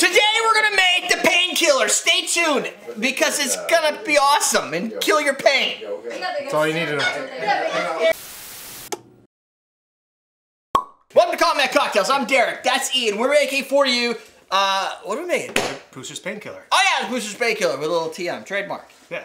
Today we're gonna make the painkiller. Stay tuned because it's gonna be awesome and kill your pain. That's all you need to know. Welcome to Common Man Cocktails. I'm Derek. That's Ian. We're making for you. Uh, what are we making? Booster's painkiller. Oh yeah, the Booster's Painkiller with a little T on trademark. Yeah.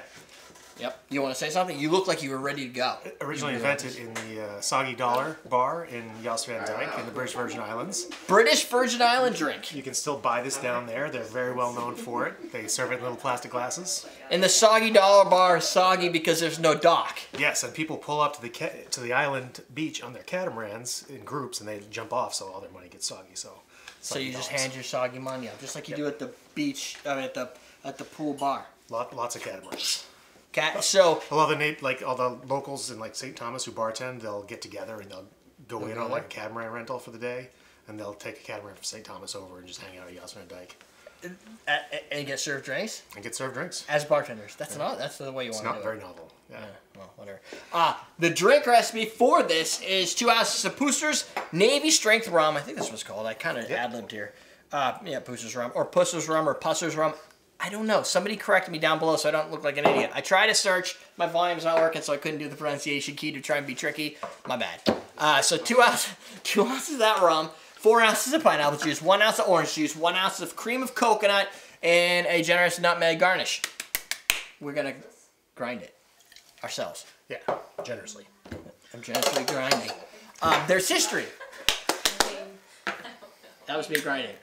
Yep. You want to say something? You look like you were ready to go. Originally invented in the uh, Soggy Dollar bar in Jost Van Dyke in the British Virgin Islands. British Virgin Island drink. You can still buy this down there. They're very well known for it. They serve it in little plastic glasses. And the soggy dollar bar is soggy because there's no dock. Yes, and people pull up to the ca- to the island beach on their catamarans in groups, and they jump off, so all their money gets soggy. So, So you just dollars. hand your soggy money out, just like you do at the beach, I mean, at the at the pool bar. Lot, lots of catamarans. Okay. So A lot of the na- like all the locals in like St. Thomas who bartend, they'll get together and they'll go in on like a catamaran rental for the day, and they'll take a catamaran from St. Thomas over and just hang out at Jost Van Dyke uh, and get served drinks and get served drinks. as bartenders. That's not. That's the way you It's want to not do very it. novel. Yeah. Well, whatever. Ah, the drink recipe for this is two ounces of Pooster's Navy Strength Rum. I think this was called. I kind of ad libbed here. Uh, yeah, Pooster's Rum or Pusser's Rum or Pusser's Rum. I don't know. Somebody correct me down below so I don't look like an idiot. I tried to search. My volume's not working, so I couldn't do the pronunciation key to try and be tricky. My bad. Uh, so two ounces, two ounces of that rum, four ounces of pineapple juice, one ounce of orange juice, one ounce of cream of coconut, and a generous nutmeg garnish. We're gonna grind it ourselves. Yeah, generously. I'm generously grinding. Um, there's history. That was me grinding.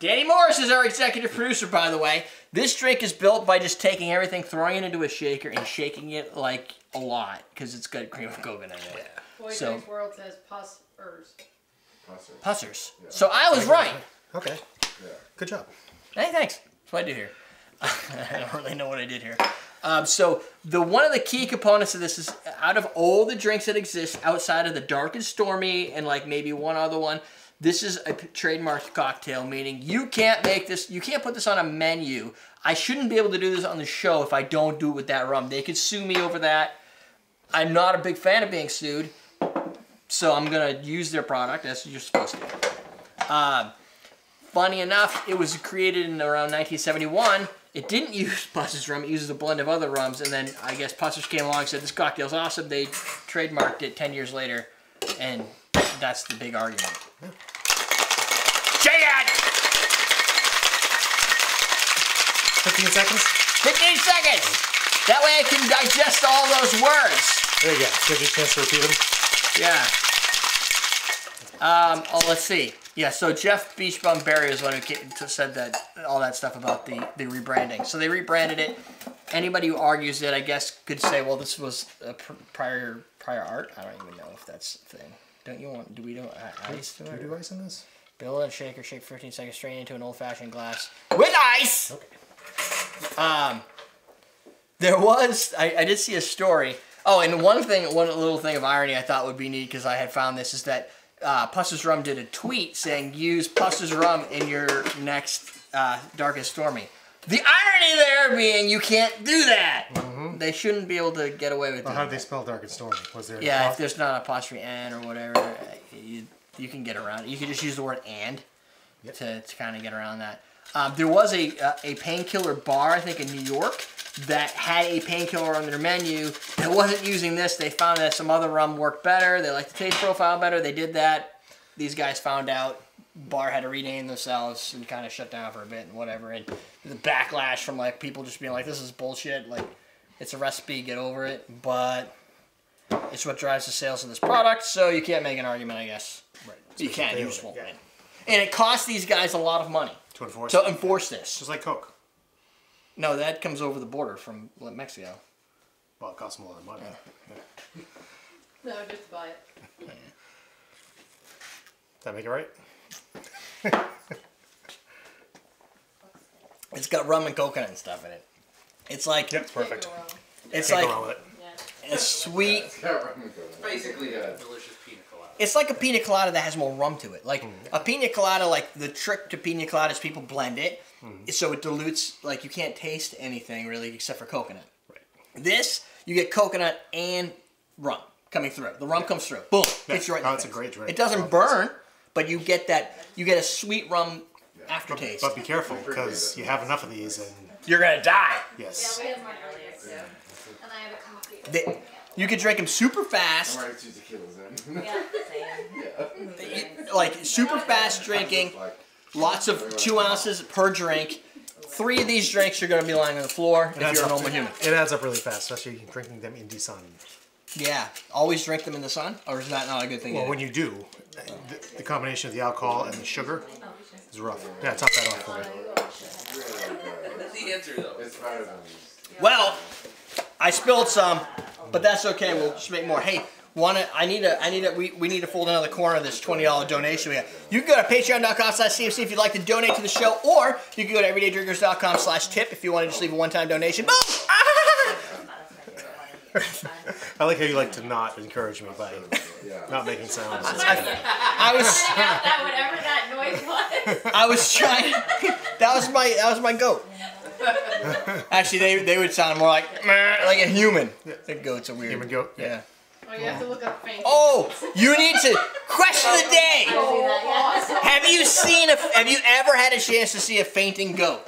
Danny Morris is our executive producer, by the way. This drink is built by just taking everything, throwing it into a shaker, and shaking it like a lot because it's got cream of coconut in it. Boy So- Drinks World says pussers. Pussers. So I was right. Okay. Yeah. Good job. Hey, thanks. That's what I do here. I don't really know what I did here. Um, so the one of the key components of this is out of all the drinks that exist outside of the dark and stormy and like maybe one other one, this is a trademarked cocktail, meaning you can't make this, you can't put this on a menu. I shouldn't be able to do this on the show if I don't do it with that rum. They could sue me over that. I'm not a big fan of being sued, so I'm gonna use their product as you're supposed to. Um, Funny enough, it was created in around 1971. It didn't use Pusser's rum, it uses a blend of other rums, and then I guess Pusser's came along and said, this cocktail's awesome. They trademarked it 10 years later, and that's the big argument. It! 15 seconds. 15 seconds! That way I can digest all those words. There you go. Gives you a chance to repeat them. Yeah. Um, oh, let's see. Yeah, so Jeff Beachbum Berry is the one who said that all that stuff about the, the rebranding. So they rebranded it. Anybody who argues it, I guess, could say, well, this was a pr- prior prior art. I don't even know if that's a thing. Don't you want? Do we do uh, ice to Do it? you do ice in this? Build a shaker, shake 15 seconds straight into an old-fashioned glass with ice. Okay. Um, there was I, I did see a story. Oh, and one thing, one little thing of irony I thought would be neat because I had found this is that uh, Pusser's Rum did a tweet saying use Pusser's Rum in your next uh, Dark 'N Stormy. The irony there being you can't do that. They shouldn't be able to get away with Well, how did they spell dark and stormy? Was there? Yeah, if there's not an apostrophe n or whatever, you, you can get around it. You can just use the word and Yep. to, to kind of get around that. Um, there was a uh, a painkiller bar, I think in New York, that had a painkiller on their menu that wasn't using this. They found that some other rum worked better. They liked the taste profile better. They did that. These guys found out. Bar had to rename themselves and kind of shut down for a bit and whatever. And the backlash from like people just being like, "This is bullshit." Like, it's a recipe. Get over it. But it's what drives the sales of this product, so you can't make an argument, I guess. Right. You can't, They you just it, won't yeah. win. And it costs these guys a lot of money To enforce. to it. enforce this. Just like Coke. No, that comes over the border from Mexico. Well, it costs them a lot of money. Yeah. No, just buy it. Does that make it right? It's got rum and coconut and stuff in it. It's like Yep, it's perfect. Can't go wrong. it's Can't like go wrong with it. Yeah. a sweet. Basically a delicious pina colada. It's like a pina colada that has more rum to it. Like mm. a pina colada, like the trick to pina colada is people blend it, mm. so it dilutes. Like you can't taste anything really except for coconut. Right. This you get coconut and rum coming through. The rum comes through. Boom, hits you right. in Oh, the it's a great drink. It doesn't love burn, but you get that. You get a sweet rum aftertaste. But be careful because you have enough of these, and You're gonna die. yes, we had mine earlier too. And I have a coffee. They, you can drink them super fast, I'm already two tequilas in. Yeah, same. like super fast drinking. Lots of two ounces per drink. Three of these drinks you're gonna be lying on the floor if adds you're a normal human. it adds up really fast, especially drinking them in the sun. Yeah, always drink them in the sun, or is that not a good thing? to Well, do? when you do, the, the combination of the alcohol and the sugar is rough. Yeah, top that off for me. Well, I spilled some, but that's okay. We'll just make more. Hey, wanna? I need a. I need a. We, we need to fold another corner of this twenty dollar donation we have. You can go to Patreon.com/cmc if you'd like to donate to the show, or you can go to EverydayDrinkers.com/tip if you want to just leave a one-time donation. Boom! Ah! I like how you like to not encourage me by Yeah. not making sounds. I was that whatever that noise was. I was trying. That was my that was my goat. Actually, they they would sound more like "Meh," like a human. The goats are weird. Human goat? Yeah. Oh, you have to look up faint. Oh, you need to question the oh, day. Oh, Have you seen a? Have you ever had a chance to see a fainting goat?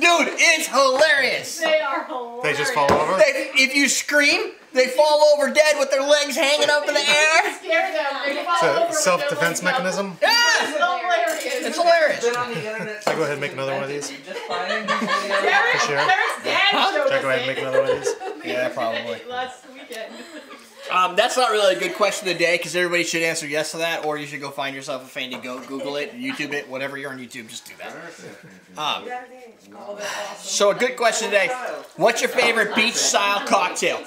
Dude, it's hilarious. They are hilarious. They just fall over. They, if you scream, they fall over dead with their legs hanging up in the air. Scare them. They fall It's a self-defense their up. mechanism. Yeah, It's hilarious. it's hilarious. Been on the internet. Can I go ahead and make another one of these? Just finding these videos. Derek, sure. Derek's dad Should I us go ahead and make another one of these? Yeah, probably. Last weekend. Um, that's not really a good question of the day because everybody should answer yes to that, or you should go find yourself a fainting goat, Google it, YouTube it, whatever you're on YouTube, just do that. Um, that's awesome. so a good question today: What's your favorite beach style cocktail?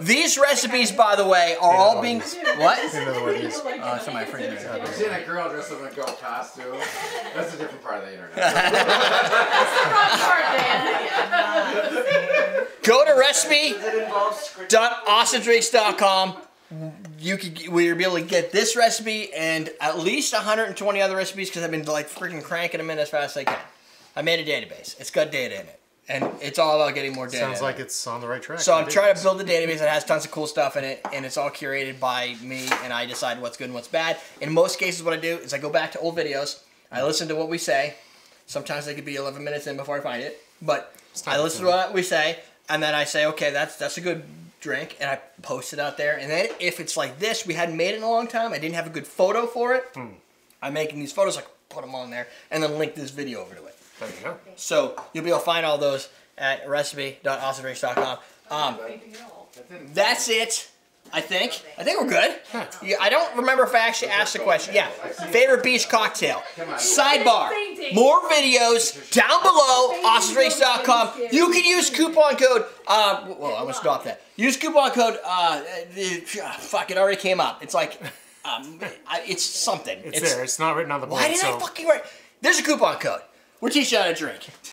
These recipes, by the way, are all being what? Make another one of these. It's in my fridge. I've seen a girl dressed up in a goat costume. That's a different part of the internet. Front part, Dan. Go to recipe Does it involve script? awesomeDrinks.com. You could we'll be able to get this recipe and at least 120 other recipes because I've been like freaking cranking them in as fast as I can. I made a database. It's got data in it, and it's all about getting more data. Sounds it. like it's on the right track. So I'm trying to build a database that has tons of cool stuff in it, and it's all curated by me, and I decide what's good and what's bad. In most cases, what I do is I go back to old videos, I listen to what we say. Sometimes they could be 11 minutes in before I find it, but I listen to what we say, and then I say, okay, that's that's a good drink, and I post it out there. And then if it's like this, we hadn't made it in a long time, I didn't have a good photo for it. I'm making these photos, I put them on there, and then link this video over to it. There you go. So you'll be able to find all those at recipe.awesomedrinks.com. Um, that's it. I think. I think we're good. Yeah, I don't remember if I actually asked the question. Yeah. Favorite beach cocktail. Sidebar. More videos down below. AwesomeDrinks.com. You can use coupon code. Uh, well, I'm going to stop that. Use coupon code. Uh, the, fuck, it already came up. It's like, um, I, it's something. It's, there. It's not written on the board. Why did so I fucking write? There's a coupon code. We're teaching you how to drink.